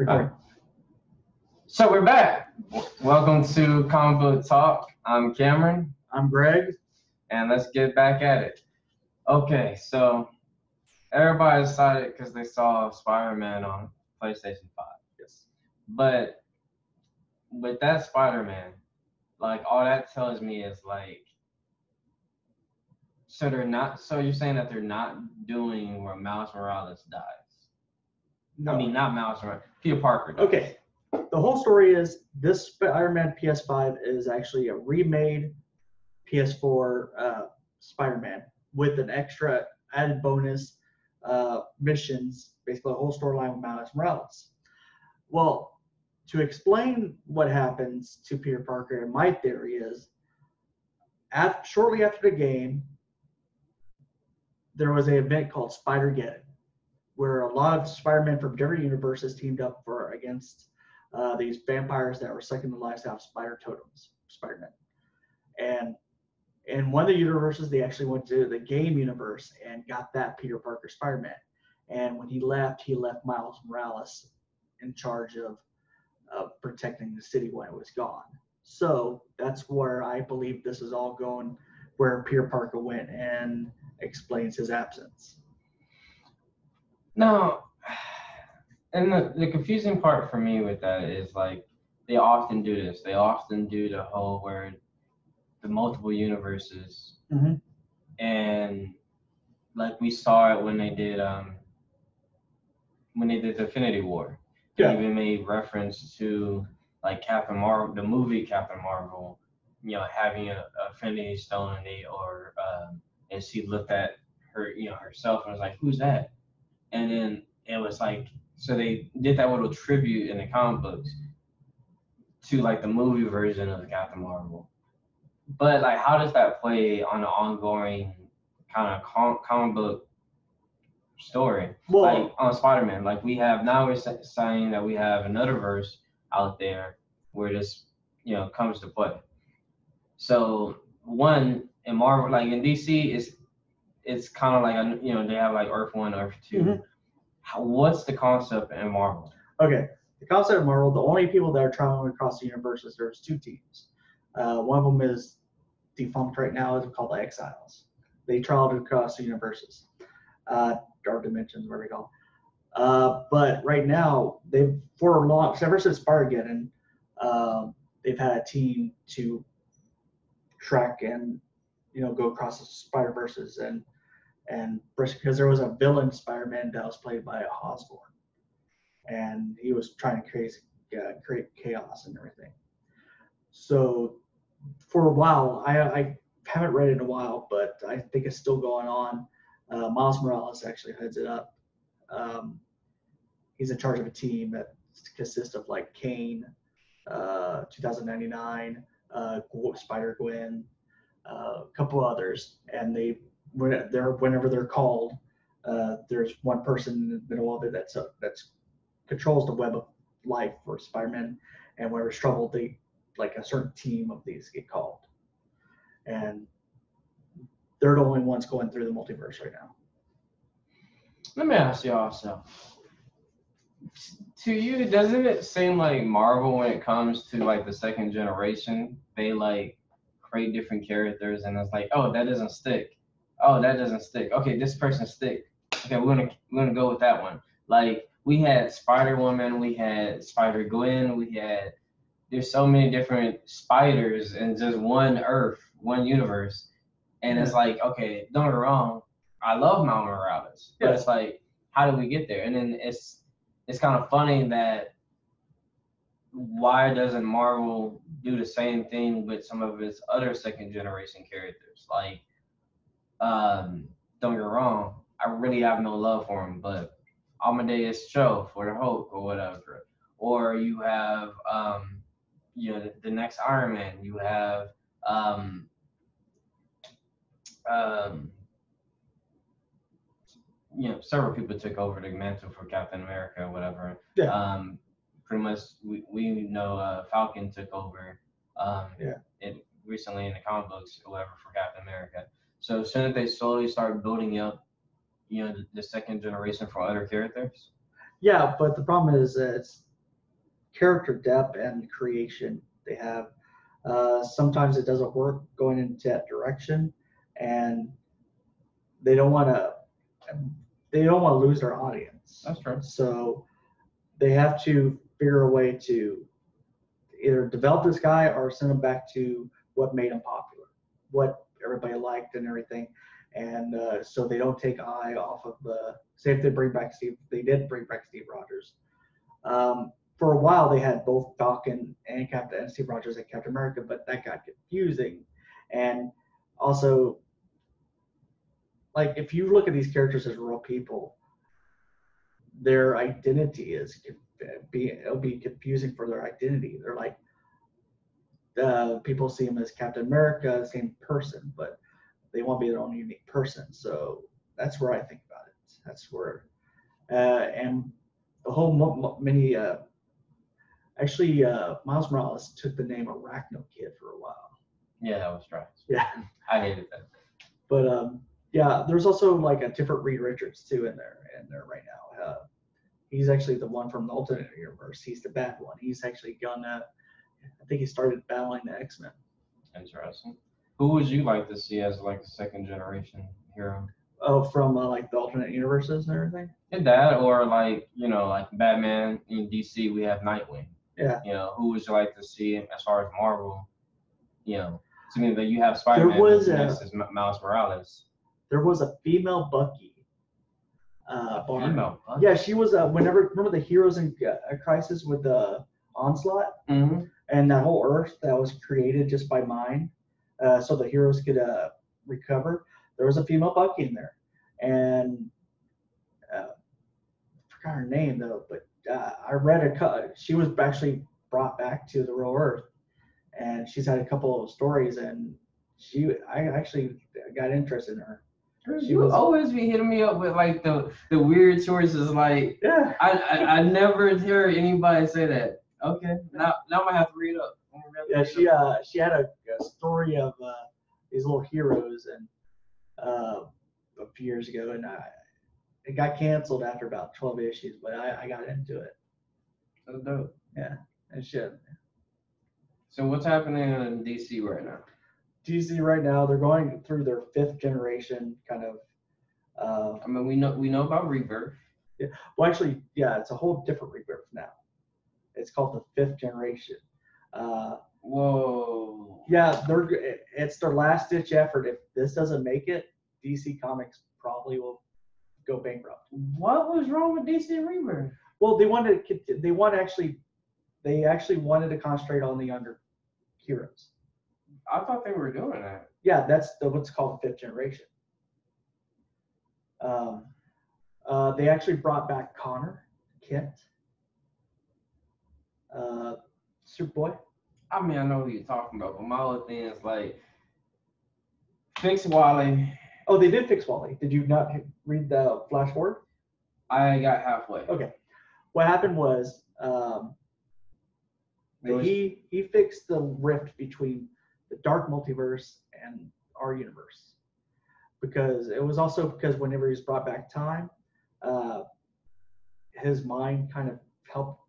Recording. So we're back. Welcome to Comic Book Talk. I'm Cameron, I'm Greg. and let's get back at it. Okay, so everybody decided because they saw Spider-Man on PlayStation 5. Yes. But with that Spider-Man, like all that tells me is like, so they're not. So you're saying that they're not doing where Miles Morales dies? No. I mean, not Miles Morales. Peter Parker. Dies. Okay. The whole story is this Spider-Man PS5 is actually a remade PS4 uh, Spider-Man with an extra added bonus uh, missions, basically a whole storyline with Miles Morales. Well, to explain what happens to Peter Parker, my theory is, after, shortly after the game, there was an event called Spider-Geddon, where a lot of Spider-Man from different universes teamed up for against uh, these vampires that were sucking the lives out of spider totems, Spider-Man. And in one of the universes, they actually went to the game universe and got that Peter Parker Spider-Man. And when he left, he left Miles Morales in charge of, of protecting the city when it was gone. So that's where I believe this is all going, where Peter Parker went and explains his absence. No, and the, the confusing part for me with that is like they often do this. They often do the whole where the multiple universes, Mhm. and like we saw it when they did um when they did the Infinity War. They Yeah. even made reference to like Captain Marvel, the movie Captain Marvel, you know, having a, a Infinity Stone in it, or um, and she looked at her, you know, herself and was like, "Who's that?" And then it was like, so they did that little tribute in the comic books to like the movie version of Captain Marvel. But like, how does that play on an ongoing kind of com- comic book story? Well, like on Spider-Man, like we have now we're saying that we have another verse out there where this, you know, comes to play. So one in Marvel, like in DC, is it's kind of like you know they have like Earth One, Earth 2 Mhm. How, what's the concept in Marvel? Okay, the concept of Marvel, the only people that are traveling across the universe is there's two teams. Uh, one of them is defunct right now, it's called the Exiles. They traveled across the universes, uh, or dimensions, whatever you call. it. Uh, but right now, they've for a long, ever since Spider-Geddon, um, they've had a team to track and you know go across the Spider Verses and and because there was a villain Spider-Man that was played by Osborn and he was trying to create, uh, create chaos and everything. So for a while, I, I haven't read it in a while, but I think it's still going on. Uh, Miles Morales actually heads it up. Um, he's in charge of a team that consists of like Kaine, uh, 2099, uh, Spider Gwen, uh, a couple others, and they when they're whenever they're called, uh, there's one person in the middle of it that's uh, that's controls the web of life for Spider-Man, and whenever it's trouble, they like a certain team of these get called, and they're the only ones going through the multiverse right now. Let me ask you also. To you, doesn't it seem like Marvel, when it comes to like the second generation, they like create different characters, and it's like, oh, that doesn't stick. Oh, that doesn't stick. Okay, this person stick. Okay, we're gonna we're gonna go with that one. Like we had Spider Woman, we had Spider Gwen, we had. There's so many different spiders in just one Earth, one universe, and it's like, okay, don't get me wrong, I love Miles Morales, but Yeah. it's like, how do we get there? And then it's it's kind of funny that why doesn't Marvel do the same thing with some of its other second generation characters? Like, um, don't get wrong, I really have no love for him, but Amadeus Cho for the Hulk or whatever, or you have um, you know, the, the next Iron Man, you have um, um, you know, several people took over the mantle for Captain America or whatever. Yeah. Um, pretty much, we, we know uh, Falcon took over. Um, Yeah. It recently in the comic books or whatever for Captain America. So as soon as they slowly start building up, you know, the, the second generation for other characters? Yeah, but the problem is that it's character depth and creation they have. Uh, sometimes it doesn't work going into that direction, and they don't want to they don't want to lose their audience. That's true. So they have to figure a way to either develop this guy or send him back to what made him popular, what everybody liked and everything. And uh, so they don't take eye off of the. Say if they bring back Steve, they did bring back Steve Rogers. Um, for a while, they had both Falcon and Captain and Steve Rogers and Captain America, but that got confusing. And also, like if you look at these characters as real people, their identity is be it'll be confusing for their identity. They're like uh, people see him as Captain America, same person, but they want to be their own unique person. So that's where I think about it. That's where, uh, and the whole many uh, actually uh, Miles Morales took the name Arachno Kid for a while. Yeah, that was right. Yeah, I hated that. But um, yeah, there's also like a different Reed Richards too in there in there right now. Uh, he's actually the one from the alternate universe. He's the bad one. He's actually gonna. I think he started battling the X Men. Interesting. Who would you like to see as like a second generation hero? Oh, from uh, like the alternate universes and everything. And that, or like you know, like Batman in DC, we have Nightwing. Yeah. You know, who would you like to see as far as Marvel? You know, to me, that you have Spider-Man. There was a, Miles Morales. There was a female Bucky uh, Barn. Female. Huh? Yeah, she was. Uh, whenever remember the Heroes in uh, Crisis with the onslaught mm-hmm. And that whole Earth that was created just by mine, uh, so the heroes could uh, recover. There was a female Bucky in there, and uh, I forgot her name though. But uh, I read a. She was actually brought back to the real Earth, and she's had a couple of stories, and she. I actually got interested in her she you was, always be hitting me up with like the the weird choices. Like, yeah, I, I, I never hear anybody say that. Okay, now now I have to read up. Yeah, she uh she had a, a story of uh, these little heroes and uh, a few years ago, and I it got canceled after about twelve issues, but I, I got into it. So dope. Yeah, and shit. So what's happening in DC right now? DC right now, they're going through their fifth generation kind of. Uh, I mean, we know we know about Rebirth. Yeah. Well, actually, yeah, it's a whole different Rebirth now. It's called the fifth generation. Uh, Whoa. Yeah, they're it's their last ditch effort. If this doesn't make it, DC Comics probably will go bankrupt. What was wrong with DC Rebirth? Well, they wanted to, they want actually they actually wanted to concentrate on the younger heroes. I thought they were doing that. Yeah, that's the, what's called fifth generation. Um, uh, they actually brought back Connor Kent, uh, Superboy. I mean, I know who you're talking about, but my other thing is like, fix Wally. Oh, they did fix Wally. Did you not read the flash forward? I got halfway. Okay. What happened was um, was, he he fixed the rift between the dark multiverse and our universe because it was also because whenever he was brought back time uh, his mind kind of helped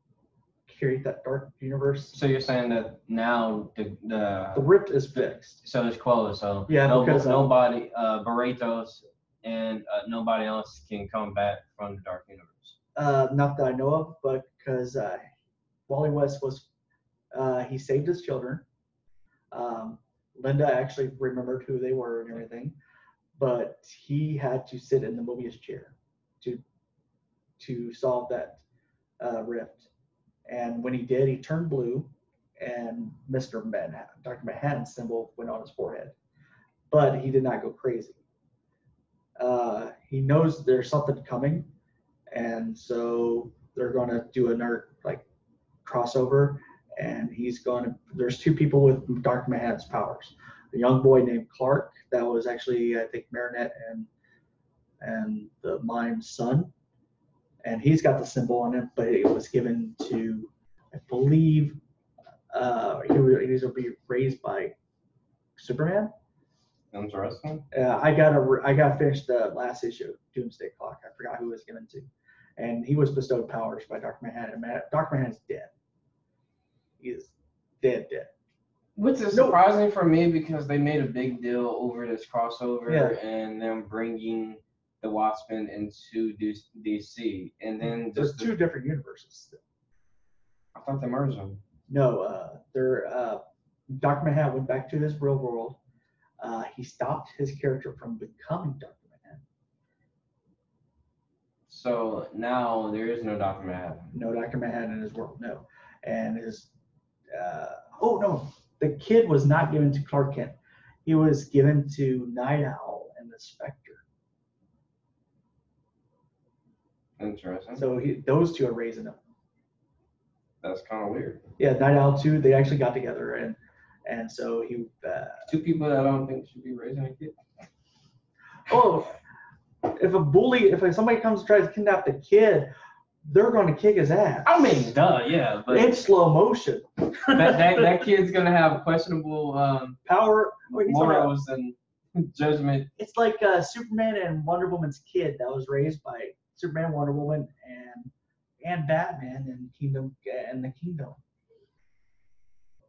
create that dark universe? So you're saying that now the the, the rift is fixed. so it's closed so yeah no, because, um, nobody uh barritos and uh, nobody else can come back from the dark universe. Uh not that i know of but because uh wally west was uh he saved his children. Um, Linda actually remembered who they were and everything, but he had to sit in the Mobius chair to to solve that uh, rift. And when he did, he turned blue, and Mr. Manhattan, Dr. Manhattan's symbol went on his forehead. But he did not go crazy. Uh, he knows there's something coming, and so they're going to do another like crossover and he's going to. There's two people with Dark Manhattan's powers. A young boy named Clark that was actually I think Marionette and and the mime's son, and he's got the symbol on him, but it was given to I believe uh, he was, he was be raised by Superman. Interesting. Uh, I got to I got finished the last issue of Doomsday Clock. I forgot who it was given to, and he was bestowed powers by Dark Manhattan. Dark Manhattan's dead. He is dead, dead. Which is No. surprising for me because they made a big deal over this crossover Yeah. and them bringing the Watchmen into DC, and then There's just the- two different universes. I thought they merged them. No, uh, they're, uh, Dr. Manhattan went back to his real world. Uh, he stopped his character from becoming Dr. Manhattan. So now there is no Doctor Manhattan. No Dr. Manhattan in his world, no. And his, uh, oh no, the kid was not given to Clark Kent. He was given to Nite Owl and the Spectre. Interesting. So he, those two are raising him. That's kind of weird. Yeah, Nite Owl too. They actually got together and and so he. Uh, Two people that I don't think should be raising a kid. oh, if a bully, if somebody comes and tries to kidnap the kid, they're going to kick his ass. I mean, duh, yeah, but in slow motion. that, that that kid's gonna have questionable um, Power. wait, he's talking morals and judgment. It's like uh, Superman and Wonder Woman's kid that was raised by Superman, Wonder Woman, and and Batman in Kingdom and the Kingdom.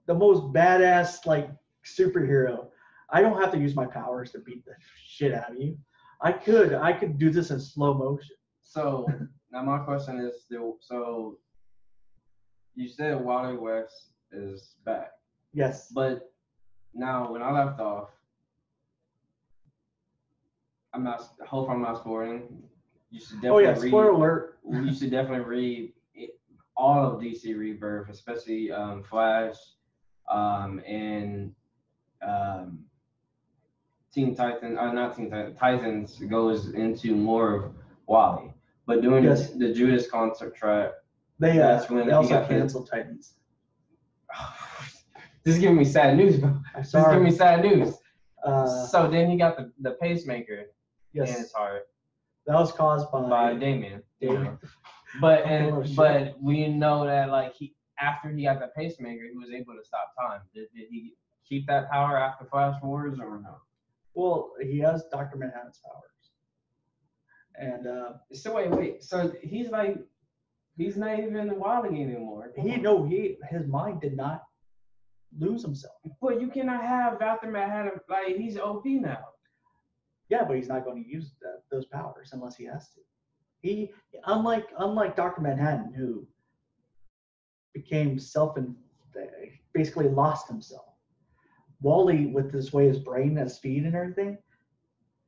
The most badass like superhero. I don't have to use my powers to beat the shit out of you. I could. I could do this in slow motion. So now my question is still so you said Wally West is back, Yes. but now when I left off, I'm not. Hope I'm not spoiling. You should Oh definitely yeah. read. Spoiler alert. You should definitely read it, all of DC Rebirth, especially um, Flash, um, and um, Teen Titan. Uh, not Teen Titan. Titans goes into more of Wally, but during Yes. the, the Judas concert track, They uh, That's when they also got hit. canceled Titans. this is giving me sad news, bro. I'm This is giving me sad news. Uh, so then he got the, the pacemaker yes, his heart that was caused by, by Damien. you know. Damien. But and but we know that like he after he got the pacemaker, he was able to stop time. Did, did he keep that power after Flash Wars or no? Well, he has Doctor Manhattan's powers, and uh, So wait, wait. So he's like he's not even Wally anymore. he no he his mind did not lose himself. But you cannot have Dr. Manhattan like he's OP now. Yeah, but he's not going to use that, those powers unless he has to. He unlike unlike Doctor Manhattan who became self and basically lost himself. Wally, with this way his brain has speed and everything,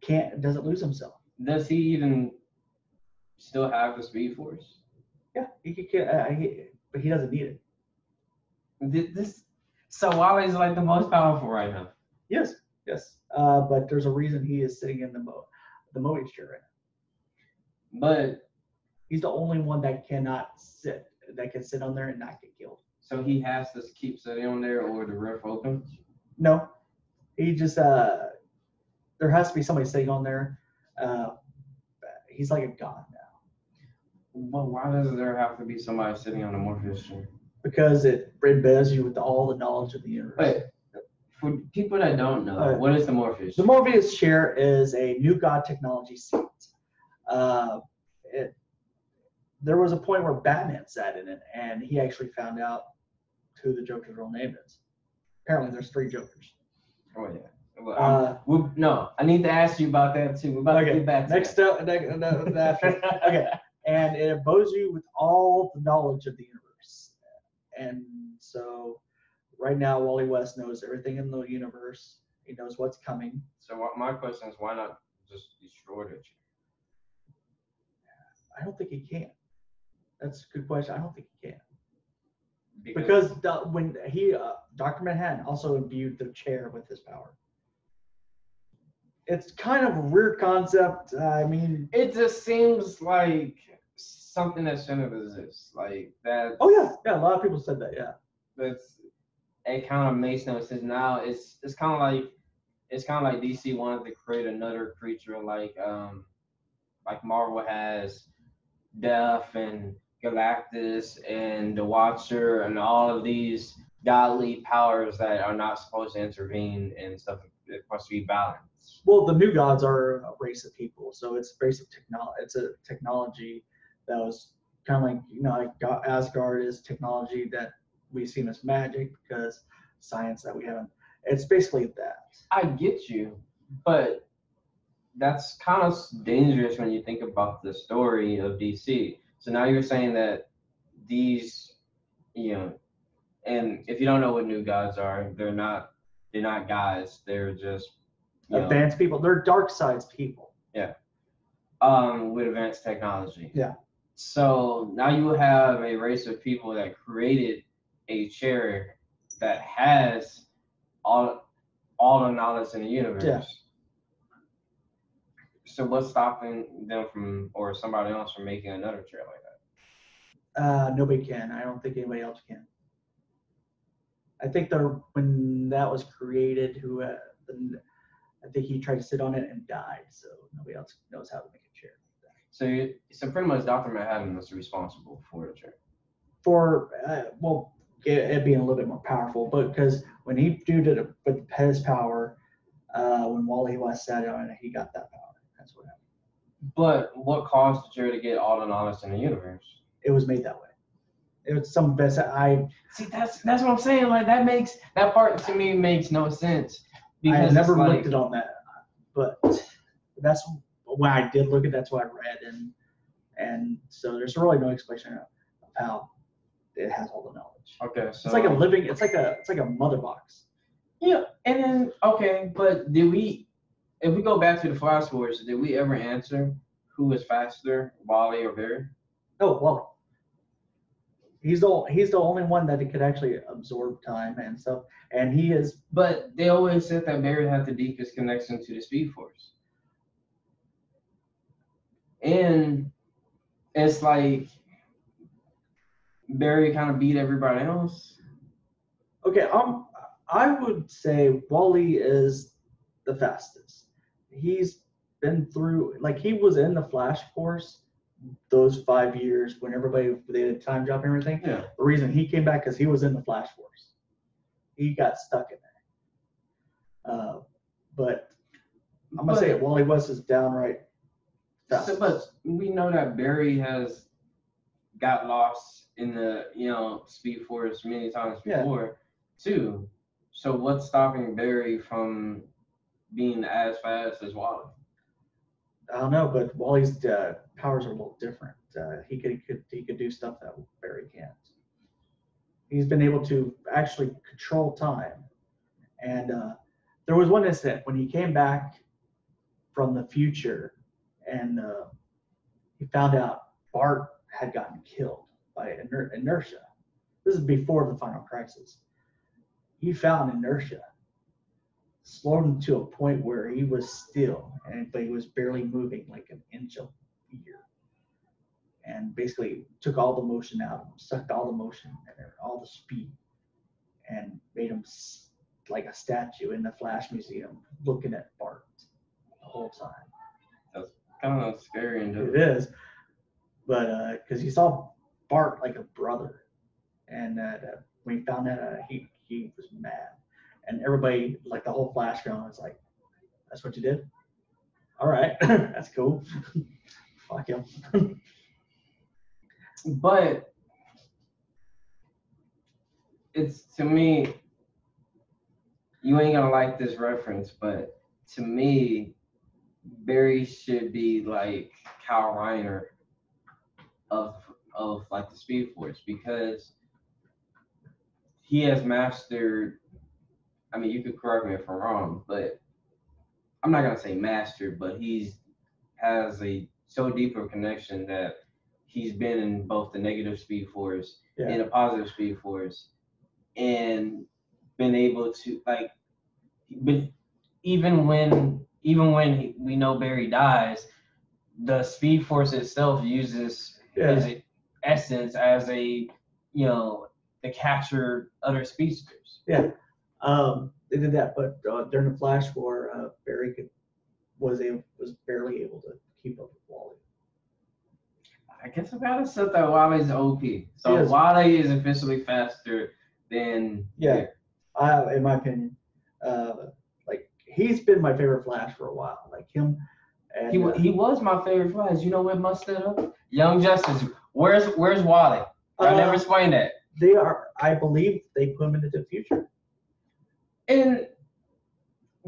can't doesn't lose himself. Does he even still have the Speed Force? Yeah, he can. uh, he, but he doesn't need it. This so Wally's like the most powerful right now. Yes, yes. Uh, but there's a reason he is sitting in the mo the Mobius chair right now. But He's the only one that cannot sit, that can sit on there and not get killed. so he has to keep sitting on there or the rift opens. No, he just uh, there has to be somebody sitting on there. Uh, he's like a god now But why does there have to be somebody sitting on the Morpheus chair? because it embeds you with all the knowledge of the universe. Wait, for people that don't know, Alright. what is the Morpheus? The Morbius chair is a new God technology seat. Uh, it, there was a point where Batman sat in it, and he actually found out who the Joker's real name is. Apparently, there's three Jokers. Oh yeah. Well, Uh, we, no, I need to ask you about that too. We're about to okay, get back to next up, next, no, okay, and it imbues you with all the knowledge of the universe. And so, right now, Wally West knows everything in the universe. He knows what's coming. So what, my question is, why not just destroy the chair? I don't think he can. That's a good question. I don't think he can. because the, when he uh, dr manhattan also imbued the chair with his power it's kind of a weird concept i mean it just seems like something that shouldn't exist. Like that. oh yeah yeah a lot of people said that yeah That's it. Kind of makes no sense now. It's it's kind of like it's kind of like DC wanted to create another creature like um like Marvel has Death and Galactus and the Watcher and all of these godly powers that are not supposed to intervene and stuff. It's supposed to be balanced. well the new gods are a race of people so it's a race of technology it's a technology that was kind of like you know like asgard is technology that we see him as magic because science that we haven't. It's basically that. I get you, but that's kind of dangerous when you think about the story of DC. So now you're saying that these, you know, and if you don't know what new gods are, they're not they're not guys. They're just you know, Advanced people, they're dark sides people. Yeah. Um, with advanced technology. Yeah. So now you have a race of people that created a chair that has all all the knowledge in the universe. Yeah. So what's stopping them from, or somebody else from making another chair like that? Uh, nobody can. I don't think anybody else can. I think they're when that was created, who uh, the, I think he tried to sit on it and died, so nobody else knows how to make a chair. So you, so pretty much Doctor Manhattan was responsible for the chair. For uh, well, it, it being a little bit more powerful, but because when he did it with his power, uh, when Wally West sat on it, he got that power. That's what happened. But what caused the chair to get all knowledge in the universe? It was made that way. It was some best. I See, that's that's what I'm saying. Like that makes that part to me makes no sense. I it's never like, looked at on that, but that's when I did look at. That's what I read, and and so there's really no explanation of how it has all the knowledge. Okay, so It's like a living. It's like a. It's like a mother box. yeah, and then okay, but did we? If we go back to the Flash Wars, did we ever answer who is faster, Wally or Barry? Oh well. He's the he's the only one that could actually absorb time and stuff, and he is But they always said that Barry had the deepest connection to the Speed Force, and it's like Barry kind of beat everybody else. okay. Um, I would say Wally is the fastest. He's been through like he was in the Flash Force those five years when everybody they had time jump and everything. Yeah. The reason he came back because he was in the Flash Force. He got stuck in there. Uh, but I'm gonna say But- Wally West is downright fast. So, but we know that Barry has got lost in the you know Speed Force many times Yeah. before too. So what's stopping Barry from being as fast as Wally? I don't know, but Wally's uh, powers are a little different. Uh, he could, he could he could do stuff that Barry can't. He's been able to actually control time, and uh, there was one incident when he came back from the future, and uh, he found out Bart had gotten killed by iner- inertia. This is before the final crisis. He found inertia slowed him to a point where he was still, and but he was barely moving like an inch a year. And basically took all the motion out of him, sucked all the motion and all the speed, and made him like a statue in the Flash Museum, looking at Bart the whole time. That's kind of scary and It is, but because he saw Bart like a brother, and uh, when he found that, uh, he he was mad, and everybody like the whole Flash ground was like, "That's what you did? All right, that's cool. Fuck him." but it's to me you ain't gonna like this reference but to me barry should be like kyle rayner of of like the speed force because he has mastered i mean you could correct me if i'm wrong but i'm not gonna say mastered but he's has a so deep of connection that he's been in both the negative speed force Yeah. and a positive speed force and been able to like but even when even when he, we know barry dies the speed force itself uses Yeah. his essence as a you know to capture other speedsters Yeah, Um, they did that, but uh, during the Flash War, uh, Barry could was able, was barely able to keep up with Wally. i guess i gotta set that wally's op so Yes. wally is officially faster than Yeah. I, in my opinion, uh, like he's been my favorite Flash for a while. Like him, and He, uh, he was my favorite Flash. You know where it up? Young Justice. Where's Where's Wally? I never uh, explained that. they are. I believe they put him into the future. And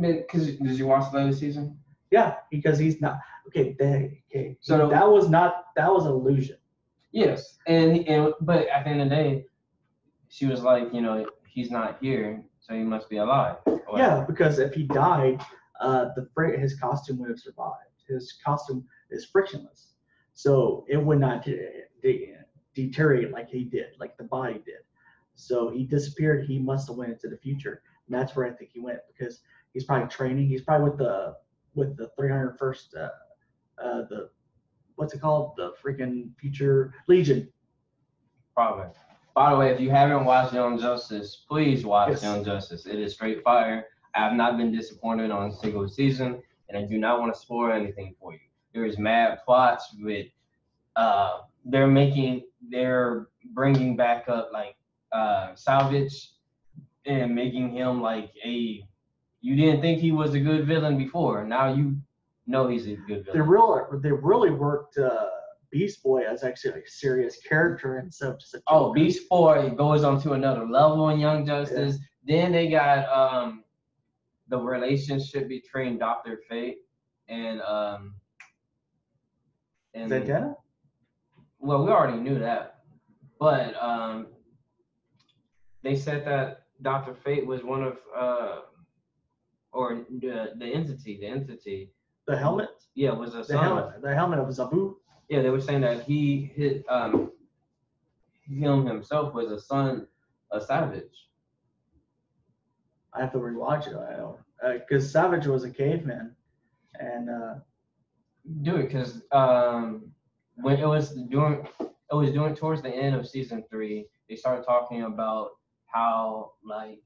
because did you watch the latest season? Yeah, because he's not okay. They, okay, So- that was not that was an illusion. Yes, and and but at the end of the day, she was like, you know, he's not here, so he must be alive. Yeah, because if he died, uh, the his costume would have survived. His costume is frictionless, so it would not de- de- deteriorate like he did, like the body did. So he disappeared. He must have went into the future, and that's where I think he went because he's probably training. He's probably with the with the 301st, uh, uh, the what's it called, the freaking future Legion. Probably. By the way, if you haven't watched Young Justice, please watch Yes. Young Justice. It is straight fire. I have not been disappointed on a single season, and I do not want to spoil anything for you. There is mad plots with, uh, they're making, they're bringing back up like uh, Savage and making him like a. You didn't think he was a good villain before. Now you know he's a good villain They really they really worked uh, Beast Boy as actually a serious character instead of just a Oh. Beast Boy goes on to another level in Young Justice. Then they got um the relationship between Doctor Fate and um and well, we already knew that, but um they said that Doctor Fate was one of uh or the the entity, the entity, The helmet? yeah, was a The helmet. The helmet of Nabu. Yeah, they were saying that he hit um him himself was a son a Savage. I have to rewatch it. I don't because Savage was a caveman, and uh, do it because um, when it was doing it was doing towards the end of season three they started talking about how like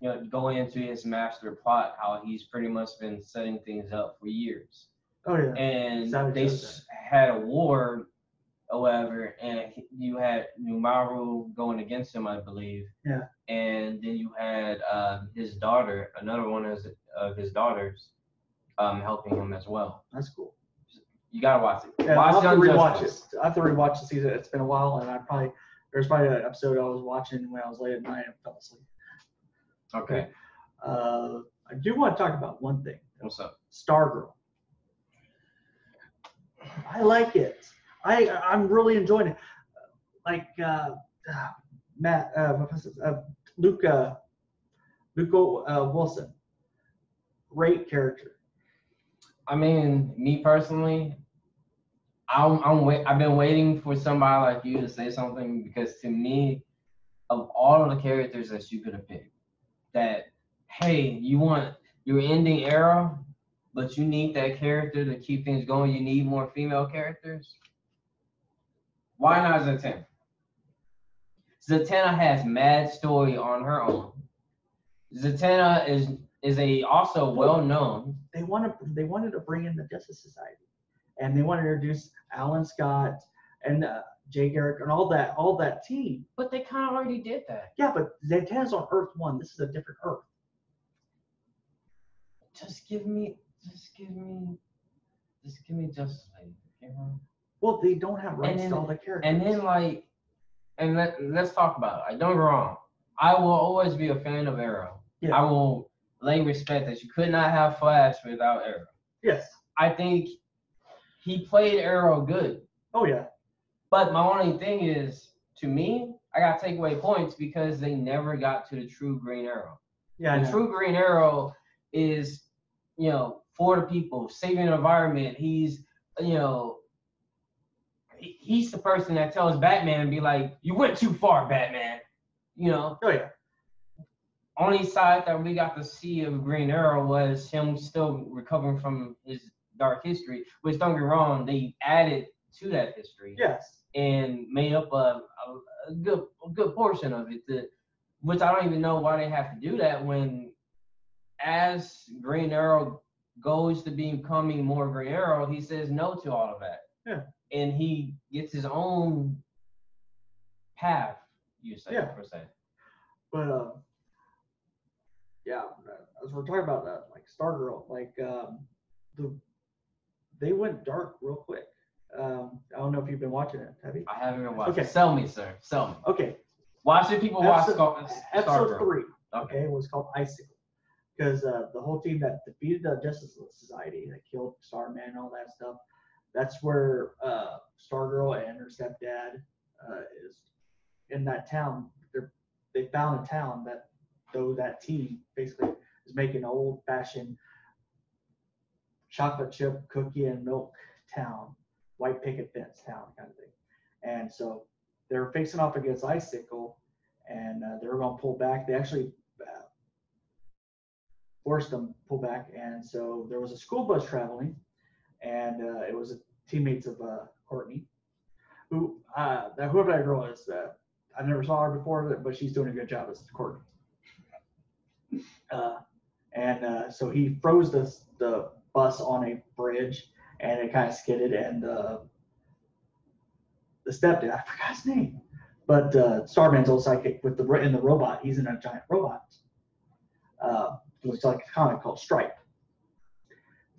you know going into his master plot how he's pretty much been setting things up for years. Oh yeah, and Savage they had a war or whatever and you had Numaru going against him I believe Yeah. and then you had um, his daughter another one of his, of his daughters um, helping him as well that's cool. you gotta watch it. Yeah, watch I'll have to rewatch Justice. it. I have to rewatch the season. It's been a while, and I probably there's probably an episode I was watching when I was late at night and fell asleep. Okay. Uh, I do want to talk about one thing. What's up? Stargirl. I like it. I I'm really enjoying it. Like uh, Matt, uh, uh, Luca, Luca uh, Wilson. Great character. I mean, me personally, I'm I'm wait, I've been waiting for somebody like you to say something because to me, of all of the characters that you could have picked, that hey, you want you're ending era, but you need that character to keep things going. You need more female characters. Why not Zatanna? Zatanna has mad story on her own. Zatanna is is a also well known. They wanted they wanted to bring in the Justice Society, and they wanted to introduce Alan Scott and uh, Jay Garrick and all that all that team. But they kind of already did that. Yeah, but Zatanna's on Earth One. This is a different Earth. Just give me, just give me, just give me Justice League. You know? Well, they don't have rights then- to all the characters. And then like, and let let's talk about it. I don't get wrong. I will always be a fan of Arrow. Yeah. I will lay respect that you could not have Flash without Arrow. yes. I think he played Arrow good. Oh yeah. But my only thing is, to me, I got to take away points because they never got to the true Green Arrow. Yeah. The true Green Arrow is, you know, for the people, saving the environment. He's, you know, he's the person that tells Batman, be like, you went too far, Batman. You know, Oh yeah. only side that we got to see of Green Arrow was him still recovering from his dark history. Which don't get wrong, they added to that history Yes. and made up a, a, a good a good portion of it. To, which I don't even know why they have to do that when, as Green Arrow goes to becoming more Green Arrow, he says no to all of that. Yeah. And he gets his own path. You say Yeah. per se. But uh, yeah, as we're talking about that, like Stargirl, like um, the they went dark real quick. Um, I don't know if you've been watching it, have you? I haven't even watched. Okay. it. Sell me, sir. Sell me. Okay, Why should people watch Episode- Star- Episode Stargirl? three, Okay. okay, was called Icicle. Because uh, the whole team that defeated the Justice Society, that killed Starman and all that stuff, that's where uh, Stargirl and her stepdad uh, is in that town. They're, they found a town that, though that team basically is making old fashioned chocolate chip cookie and milk town, white picket fence town kind of thing. And so they're facing off against Icicle and uh, they were going to pull back. They actually uh, forced them to pull back, and so there was a school bus traveling, and uh, it was teammates of uh, Courtney, who uh, whoever that girl is. Uh, I never saw her before, but she's doing a good job as Courtney. Uh, and uh, so he froze the the bus on a bridge, and it kind of skidded, and uh, the stepdad, I forgot his name, but uh, Starman's old psychic with the in the robot. He's in a giant robot. Uh, looks like a comic called Stripe.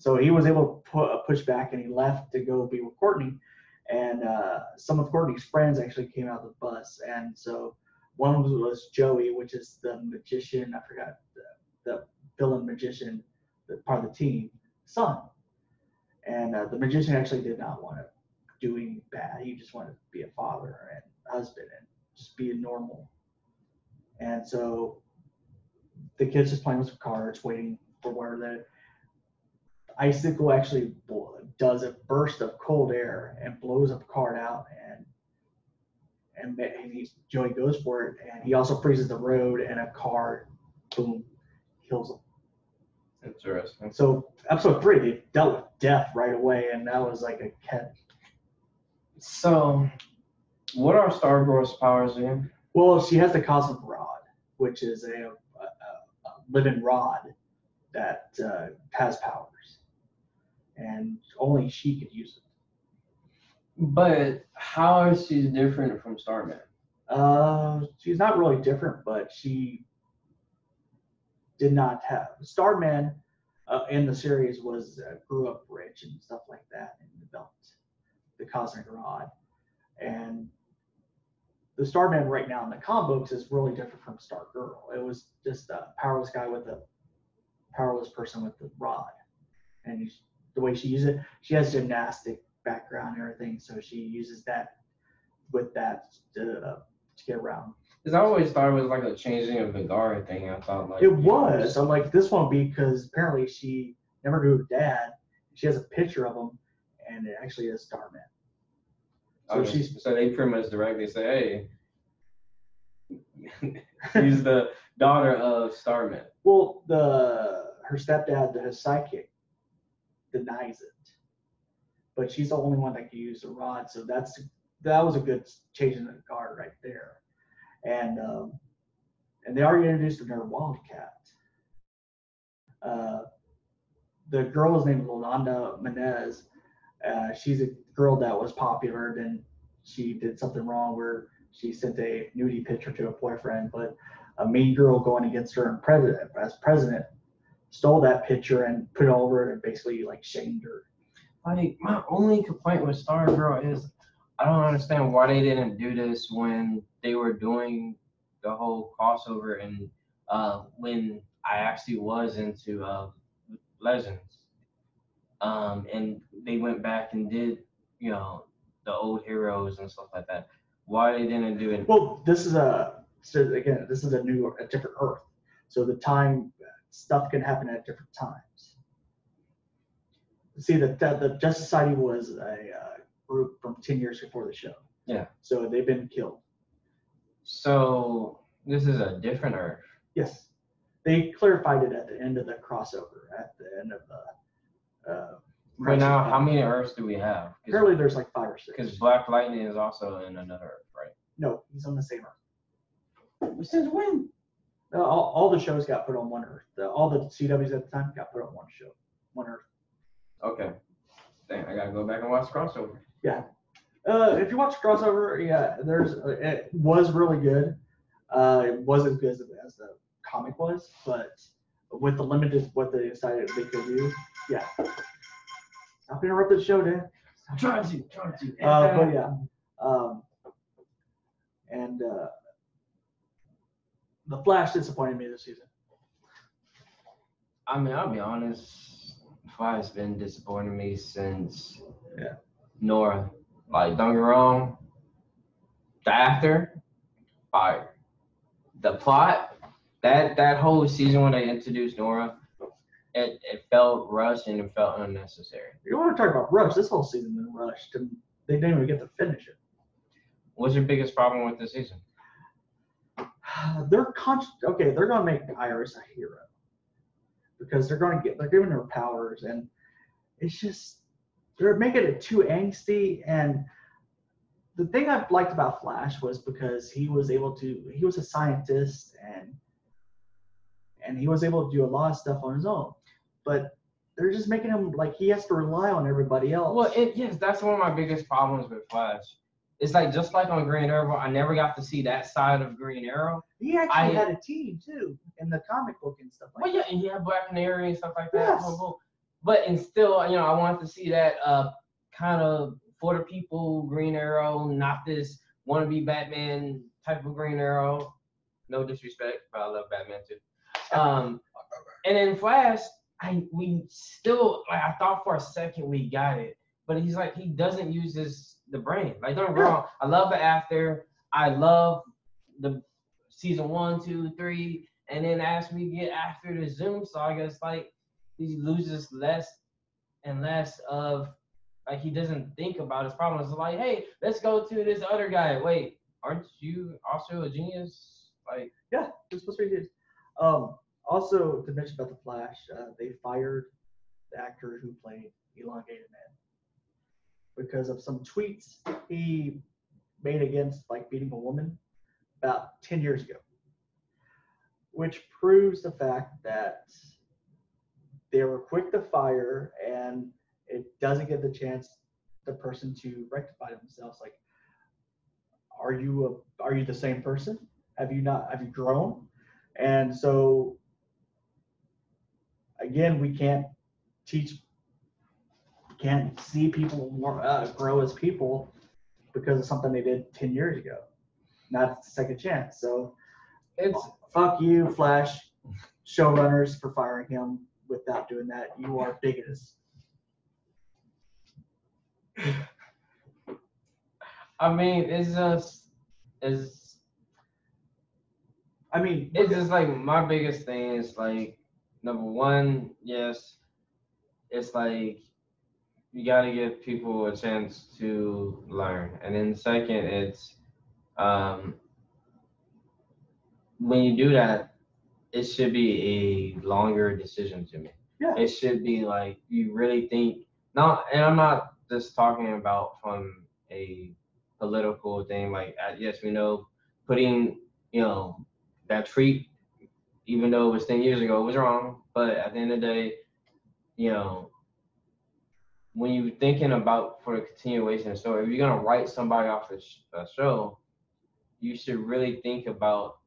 So he was able to pu- push back, and he left to go be with Courtney. And uh, some of Courtney's friends actually came out of the bus, and so one was, was Joey, which is the magician. I forgot the, the villain magician, the part of the team, son. And uh, the magician actually did not want to do anything bad. He just wanted to be a father and husband and just be normal. And so the kid's just playing with some cards, waiting for where the icicle actually does a burst of cold air and blows a card out and and, he, Joey goes for it and he also freezes the road and a card boom kills him. Interesting. So episode three they dealt with death right away and that was like a cat So, what are Star Stargirl's powers again? Well, she has the cosmic rod, which is a, a, a living rod that uh, has powers, and only she could use it. But how is she different from Starman? Uh, she's not really different, but she did not have Starman uh, in the series was uh, grew up rich and stuff like that, and developed the cosmic rod, and the Starman right now in the comic books is really different from Star Girl. It was just a powerless guy with a powerless person with the rod, and he's- the way she uses it, she has gymnastic background and everything, so she uses that with that to, uh, to get around. Because I always thought it was like a changing of the guard thing. I thought like It was. I'm like, this won't be because apparently she never knew her dad. She has a picture of him, and it actually is Starman. So Okay, she's so they pretty much directly say, "Hey, she's the daughter of Starman." well, the her stepdad, his sidekick, denies it, but she's the only one that can use the rod. So that's that was a good change in the guard right there, and um, and they already introduced another Wildcat. Uh, the girl is named Rolanda Menez. Uh, she's a girl that was popular. Then she did something wrong where she sent a nudie picture to a boyfriend, but a mean girl going against her in president as president stole that picture and put it over and basically like shamed her. Like my only complaint with Star Girl is I don't understand why they didn't do this when they were doing the whole crossover and uh, when I actually was into uh, Legends. Um, and they went back and did, you know, the old heroes and stuff like that. Why they didn't do it? Well, this is a so again, this is a new a different Earth, so the time stuff can happen at different times. See, the the, the Justice Society was a uh, group from ten years before the show. Yeah. So they've been killed. So this is a different Earth. Yes, they clarified it at the end of the crossover. At the end of the. Uh, But now, how many Earths do we have? apparently, there's like five or six. Because Black Lightning is also in another Earth, right? No, he's on the same Earth. Since when? All, all the shows got put on one Earth. The, all the CWs at the time got put on one show, one Earth. Okay. Dang, I gotta go back and watch crossover. Yeah. Uh, if you watch crossover, yeah, there's uh, it was really good. Uh, it wasn't as good as, as the comic was, but with the limited what they decided they could do, yeah. Stop interrupting the show, Dan. Trying to, trying to. Uh, but yeah, um, and uh, the Flash disappointed me this season. I mean, I'll be honest. Fly's been disappointing me since Yeah. Nora. Like, don't get wrong. The actor, fire. The plot, that that whole season when they introduced Nora, it, it felt rushed and it felt unnecessary. You want to talk about rush? This whole season been rushed, and they didn't even get to finish it. What's your biggest problem with the season? they're con- okay. They're gonna make Iris a hero because they're going to get they're giving her powers, and it's just they're making it too angsty. And the thing I liked about Flash was because he was able to he was a scientist and and he was able to do a lot of stuff on his own, but they're just making him like he has to rely on everybody else. Well, it, yes, that's one of my biggest problems with Flash. It's like just like on Green Arrow, I never got to see that side of Green Arrow. he actually I- had a team too in the comic book and stuff like Well, that. yeah, and he had Black Canary and stuff like that. Yes. boom, boom. But and still, you know, I wanted to see that uh kind of for the people Green Arrow, not this wannabe Batman type of Green Arrow. No disrespect, but I love Batman too. Um, and then Flash, I we still like I thought for a second we got it, but he's like he doesn't use his the brain. Like don't get wrong, I love the after. I love the season one, two, three, and then as we get after the Zoom saga, it's like he loses less and less of like he doesn't think about his problems. It's like, hey, let's go to this other guy. Wait, aren't you also a genius? Like, Yeah, it's supposed to be good. Um, also, to mention about the Flash, uh, they fired the actor who played Elongated Man because of some tweets he made against like beating a woman about 10 years ago, which proves the fact that they were quick to fire and it doesn't give the chance the person to rectify themselves. Like, are you a, are you the same person? Have you not have you grown? And so again, we can't teach, can't see people more uh, grow as people because of something they did 10 years ago. Not a second chance. So it's fuck you, Flash showrunners, for firing him without doing that. You are bigots. I mean, it's just it's I mean, it's just like my biggest thing is like number one, yes, it's like you got to give people a chance to learn, and then second, it's um when you do that, it should be a longer decision to me. Yeah. It should be like you really think not, and I'm not just talking about from a political thing. Like uh, yes, we know putting you know that treat, even though it was ten years ago, was wrong. But at the end of the day, you know, when you're thinking about for the continuation so if you're gonna write somebody off the sh- show, you should really think about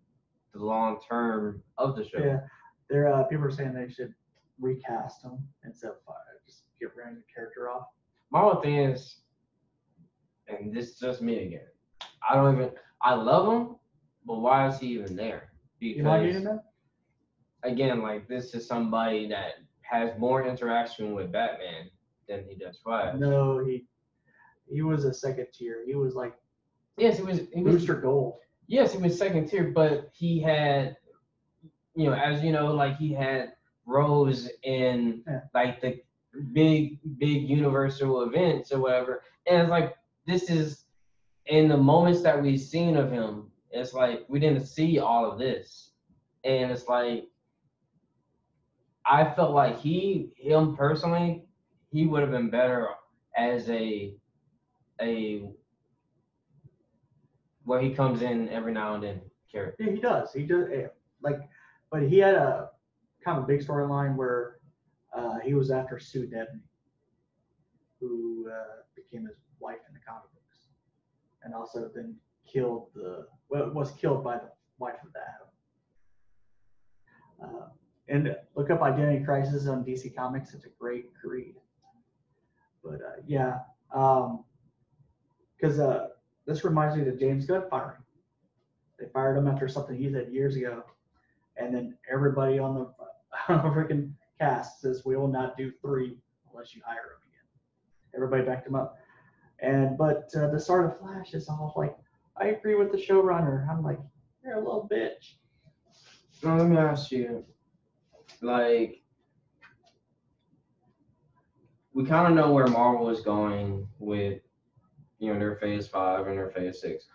the long term of the show. yeah, there. Uh, people are saying they should recast him instead of fire. Just get rid of the character off. My whole thing is, and this is just me again. I don't even. I love him, but why is he even there? Because it, man? again, like this is somebody that has more interaction with Batman than he does Flash. No, he he was a second tier. He was like Yes, he was. He was Booster Gold. yes, he was second tier, but he had, you know, as you know, like he had roles in Yeah. like the big, big universal events or whatever. And it's like this is in the moments that we've seen of him, it's like we didn't see all of this. And it's like I felt like he him personally, he would have been better as a a where he comes in every now and then character. Yeah, he does. He does. Like, but he had a kind of a big storyline where uh, he was after Sue Dibny, who uh, became his wife in the comic books, and also then killed the well, was killed by the wife of the Atom. Uh, and look up Identity Crisis on DC Comics. It's a great read. But uh, yeah, because uh, this reminds me of the James Gunn firing They fired him after something he said years ago, and then everybody on the on freaking cast says we will not do three unless you hire him again. Everybody backed him up, and but uh, the start of Flash is all like, I agree with the showrunner. I'm like, you're a little bitch. Let me ask you, like, we kind of know where Marvel is going with, you know, their Phase Five and their Phase Six.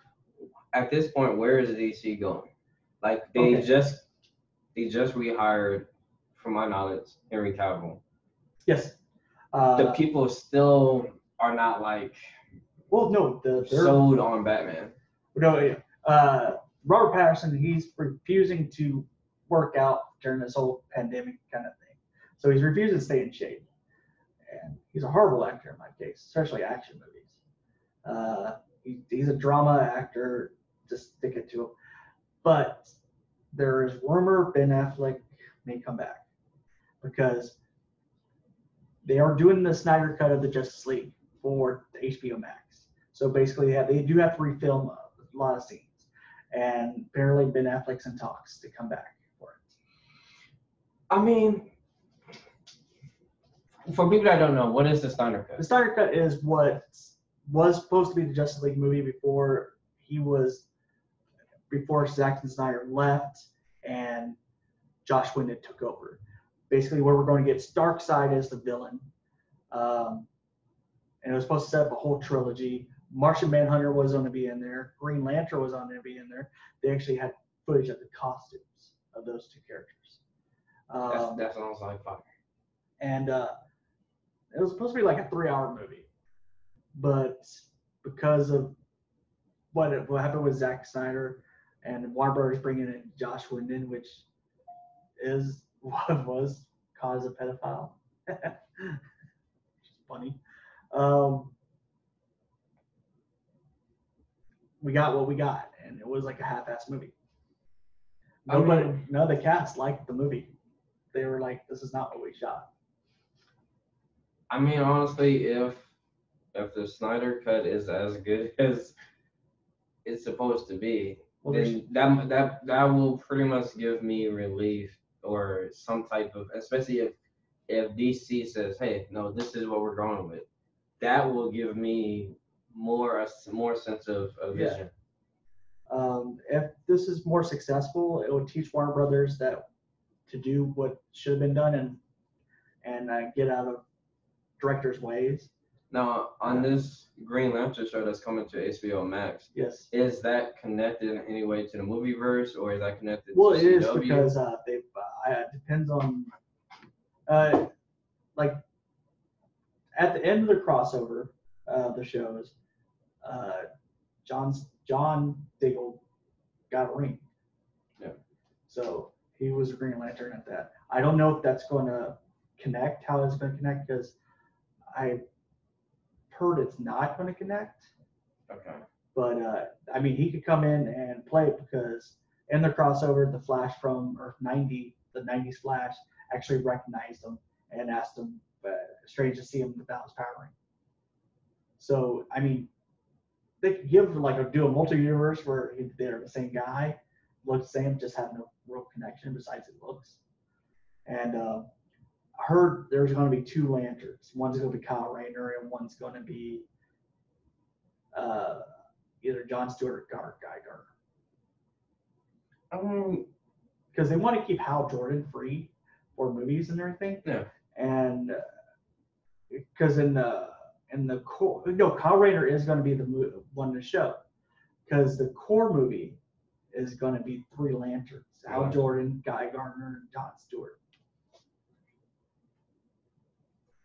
At this point, where is DC going? Like, they Okay. just they just rehired, from my knowledge, Henry Cavill. Yes. Uh, The people still are not like well, no, the sold on Batman. No, yeah. uh, Robert Pattinson, he's refusing to work out during this whole pandemic kind of thing. So he's refusing to stay in shape. And he's a horrible actor in my case, especially action movies. Uh, he, he's a drama actor, just stick it to him. But there is rumor Ben Affleck may come back because they are doing the Snyder cut of the Justice League for the HBO Max. So basically, they, have, they do have to refilm a lot of scenes. And apparently, Ben Affleck's in talks to come back for it. I mean, for people that don't know, what is the Snyder Cut? The? Snyder Cut is what was supposed to be the Justice League movie before he was, before Zack Snyder left and Josh Whedon took over. Basically, where we're going to get Darkseid as the villain. Um, and it was supposed to set up a whole trilogy. Martian Manhunter was going to be in there. Green Lantern was going to be in there. They actually had footage of the costumes of those two characters. That's, Um, that sounds like fire. and uh, it was supposed to be like a three-hour movie, but because of what it, what happened with Zack Snyder and Warner Brothers bringing in Josh Whedon, which is what was cause a pedophile, which is funny. Um, we got what we got, and it was like a half-ass movie. I Nobody, mean- none of the cast liked the movie. They were like, "This is not what we shot." I mean, honestly, if if the Snyder Cut is as good as it's supposed to be, Well, then that that that will pretty much give me relief or some type of, especially if if DC says, hey, no, this is what we're going with, that will give me more a more sense of, of Yeah. vision. um, if this is more successful, it will teach Warner Brothers that to do what should have been done and and uh, get out of directors' ways. Now, on this Green Lantern show that's coming to HBO Max, Yes. is that connected in any way to the movie verse, or is that connected Well, to it is CW? because uh, they uh, it depends on uh, like at the end of the crossover uh, the shows, uh, John's John Diggle got a ring. Yeah. So he was a Green Lantern at that. I don't know if that's going to connect, how it's going to connect, because I heard it's not going to connect. okay. But uh, I mean, he could come in and play it because in the crossover, the Flash from Earth 90, the 90s Flash, actually recognized him and asked him, uh, strange to see him without his power ring. So, I mean, they could give like a do a multi-universe where they're the same guy, look the same, just have no real connection besides it looks. And uh, heard there's going to be two lanterns. One's going to be Kyle Rayner and one's going to be uh, either John Stewart or Gardner. Um, Because they want to keep Hal Jordan free for movies and everything. Yeah. And because in the in the core, no, Kyle Rayner is going to be the mo- one to show. Because the Corps movie is going to be three lanterns: Hal. Jordan, Guy Gardner, and John Stewart.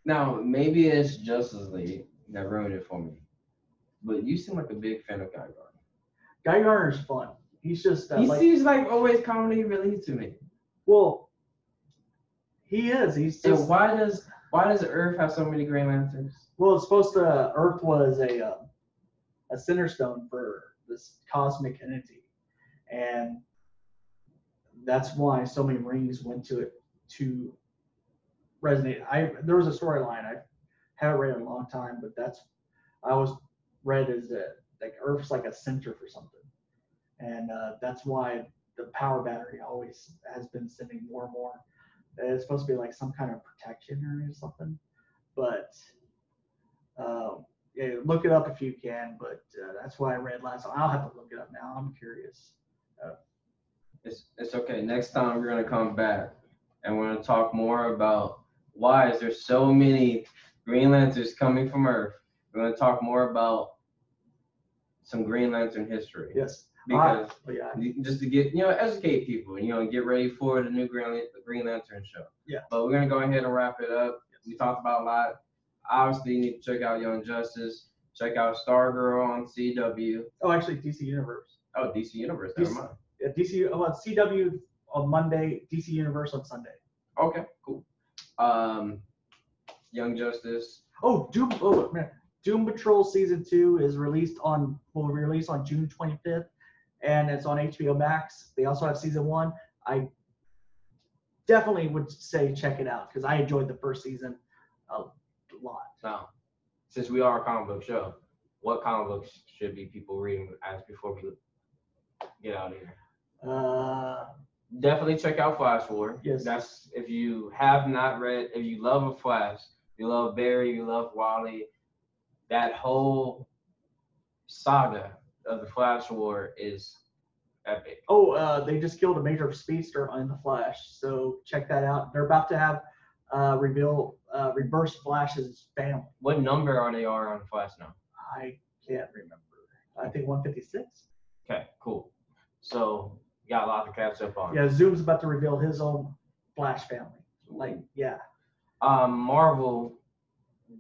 Now maybe it's Justice League that ruined it for me, but you seem like a big fan of Guy Gardner. Guy Gardner's fun. He's just uh, he like seems like always comedy relief to me. well, he is. He's So just why does why does Earth have so many Green Lanterns? Well, it's supposed to. Earth was a uh, a center stone for this cosmic entity, and that's why so many rings went to it to resonate. I there was a storyline I haven't read in a long time, but that's I was read as that like Earth's like a center for something, and uh, that's why the power battery always has been sending more and more. It's supposed to be like some kind of protection or something, but um, yeah, look it up if you can. But uh, that's why I read last. I'll have to look it up now. I'm curious. It's it's okay. Next time we're gonna come back and we're gonna talk more about why is there so many Green Lanterns coming from Earth. We're gonna talk more about some Green Lantern history Yes. because but yeah, just to get you know educate people, you know, get ready for the new Green Green Lantern show. Yeah. But we're gonna go ahead and wrap it up. We talked about a lot. Obviously, you need to check out Young Justice. Check out Stargirl on CW. Oh, actually, DC Universe. Oh, DC Universe. Never DC mind. Yeah, DC. Oh, well, CW on Monday. DC Universe on Sunday. Okay, cool. Um, Young Justice. Oh, Doom. Oh, man. Doom Patrol season two is released on will be released on June 25th, and it's on HBO Max. They also have season one. I definitely would say check it out because I enjoyed the first season a lot. Now, since we are a comic book show, what comic books should be people reading as before we get out of here? Uh, Definitely check out Flash War. Yes. That's if you have not read, if you love a Flash, you love Barry, you love Wally, that whole saga of the Flash War is epic. oh, uh, they just killed a major speedster in the Flash, so check that out. They're about to have uh, reveal uh, Reverse Flash's family. What number are they are on Flash now? I can't remember. I think 156. Okay, cool. So got a lot to catch up on. Yeah, Zoom's about to reveal his own Flash family. Like, yeah. Um, Marvel,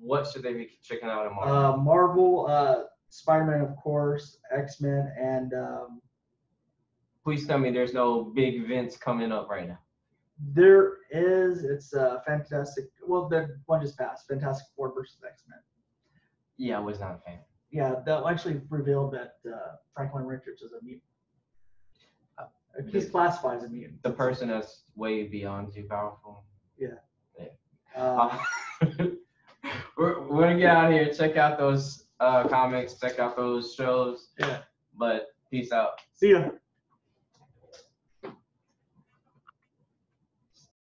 what should they be checking out in Marvel? Uh, Marvel, uh, Spider-Man, of course, X-Men, and um, Please tell me there's no big events coming up right now. there is it's uh, Fantastic. Well, the one just passed. Fantastic Four versus X-Men. Yeah, I was not a fan. Yeah, that actually revealed that uh, Franklin Richards is a mutant. He's classified as a mutant. The person that's way beyond too powerful. Uh, we're, we're gonna get out of here. Check out those uh, comics. Check out those shows. yeah. But peace out. See ya.